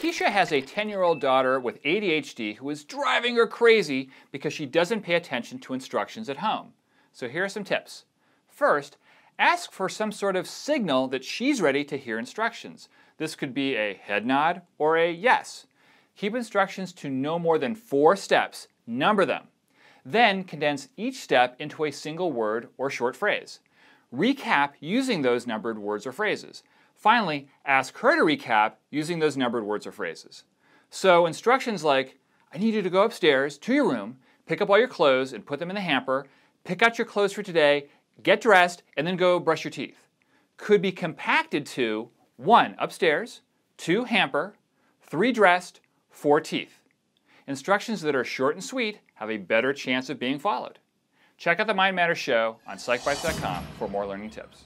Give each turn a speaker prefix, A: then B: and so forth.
A: Keisha has a 10 year old daughter with ADHD who is driving her crazy because she doesn't pay attention to instructions at home. So here are some tips. First, ask for some sort of signal that she's ready to hear instructions. This could be a head nod or a yes. Keep instructions to no more than four steps, number them. Then condense each step into a single word or short phrase. Recap using those numbered words or phrases. Finally, ask her to recap using those numbered words or phrases. So instructions like, I need you to go upstairs to your room, pick up all your clothes and put them in the hamper, pick out your clothes for today, get dressed, and then go brush your teeth, could be compacted to 1. Upstairs, 2. Hamper, 3. Dressed, 4. Teeth. Instructions that are short and sweet have a better chance of being followed. Check out the Mind Matters show on psychbytes.com for more learning tips.